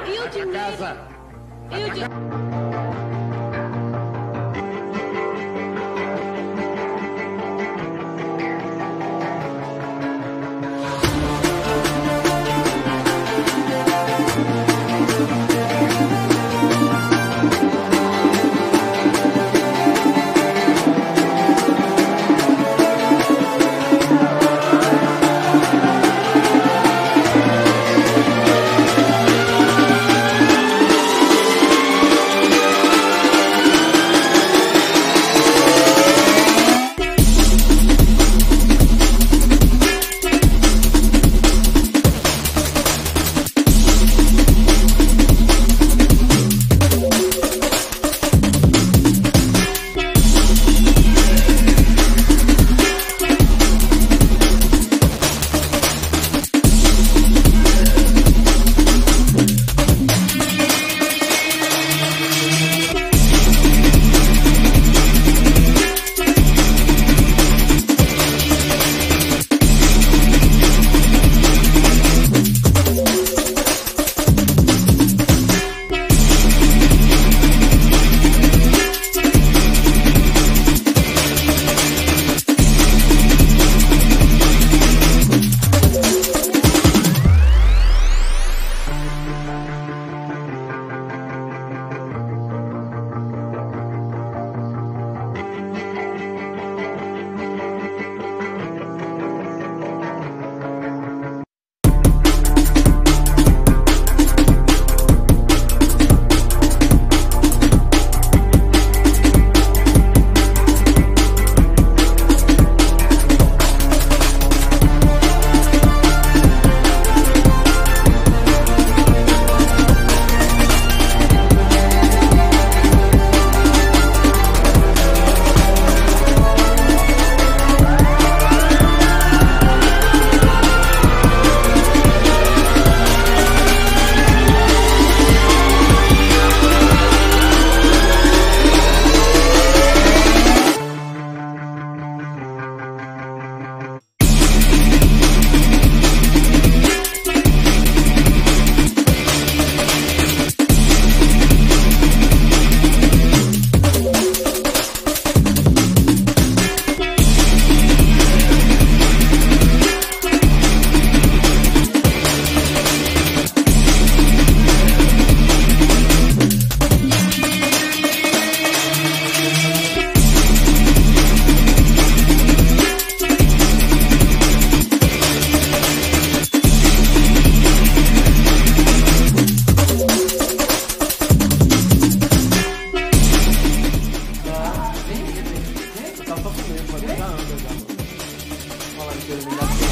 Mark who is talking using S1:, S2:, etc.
S1: o admiro. Casa. o admiro. going to be